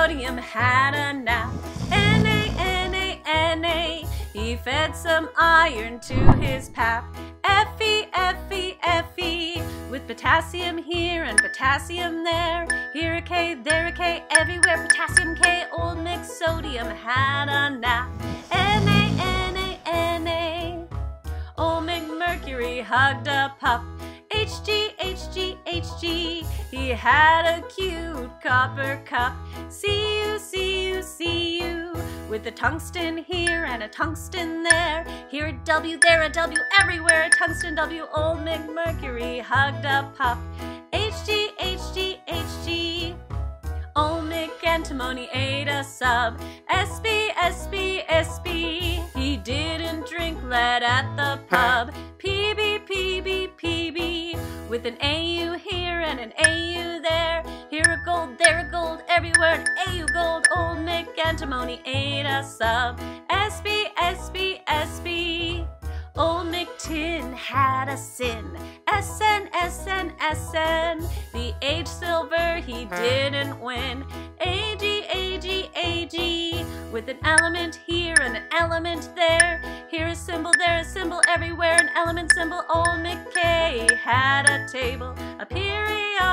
sodium had a nap. Na, Na, Na, he fed some iron to his pap. Fe, Fe, Fe, with potassium here and potassium there. Here a K, there a K, everywhere potassium K. Old McSodium had a nap. Na, Na, Na, old McMercury hugged a pup. HG, HG, HG, he had a cute copper cup. CU, see you, CU, with a tungsten here and a tungsten there. Here a W, there a W, everywhere a tungsten W. Old McMercury hugged a pup. HG, HG, HG, old McAntimony ate a sub. SB, SB, SB, with an AU here and an AU there. Here a gold, there a gold, everywhere an AU gold. Old McAntimony ate a sub. SB, SB, SB. Old McTin had a sin. SN, SN, SN. The H silver he didn't win. AG, AG, AG. With an element here and an element there. Here a symbol, there a symbol, everywhere an element symbol. Old McKay had a table, a table.